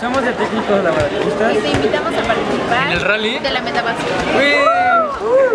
Somos de técnicos laboratoristas. Y te invitamos a participar ¿En el rally? de la Metabase. ¡Uy!